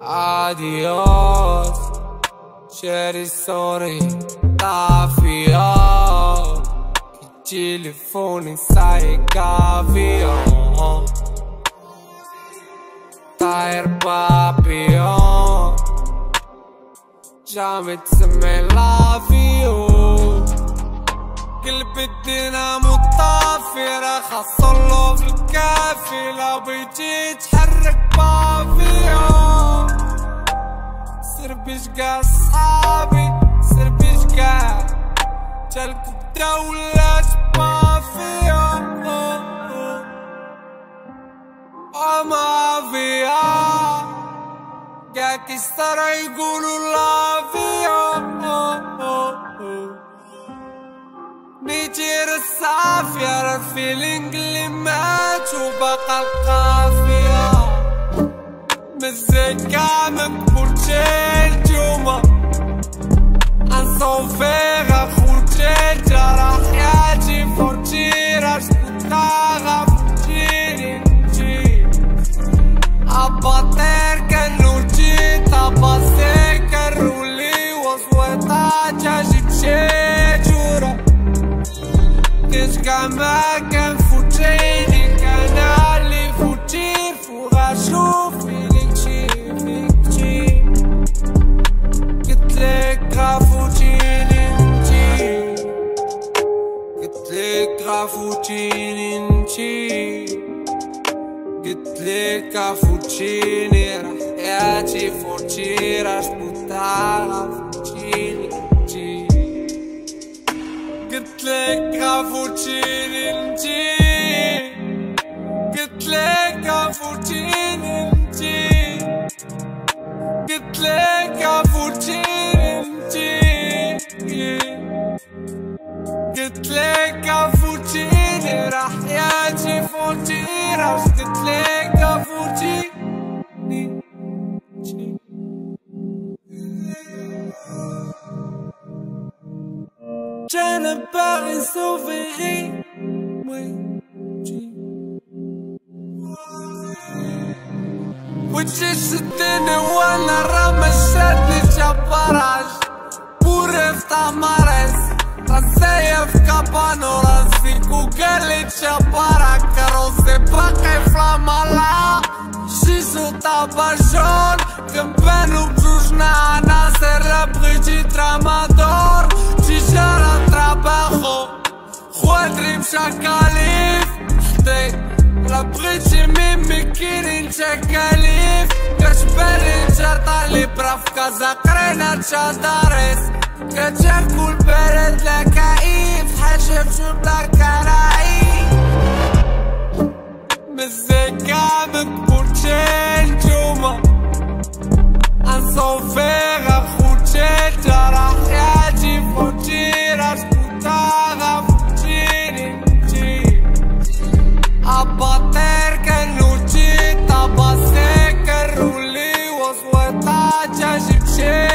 اديوس شاري الصوري طافية تليفوني سايق افيون طاير بابيون جامي تسمي لافيو قلب الدينامو طافي راح اصله في الكافي لو بيجي سر بشقى صحابي سر بشقى جالكو بدولة بافيون وما فيها قاك يسترى يقولوا لا فيها نيجي الصافية الفيلينج اللي مات وبقى القافية. مزيكا مقبول تشيل جوما انصوفيغ اخوتي جرى حياتي فورتي راش كنتاغا فورتيني جي اباطير كانو جي تاباسي كرولي وصويطا جاجي تشي جورا قلتلك غافوتيني انتي قلتلك غافوتيني راح حياتي فوتي راش بوتا غافوتيني انتي قلتلك غافوتيني انتي فوتي راش قلتلك غافوتيني انتي جانا باغي سوفيغي ويجي وجهي شدني وانا رمى شدني جبراج بوري في تمارس راسي في كابانو راسي وقال لي جبارا كروسي mama la Și sunt abajon Când pe lucru na Serra Brigitte Tramador Chichara trabajo Juadrim Shakalif Stay La Brigitte Mimi Kirin Shakalif Kashberin Chatali Braf Kazakrena Chadares Kachakul Beret Lakaim Yeah.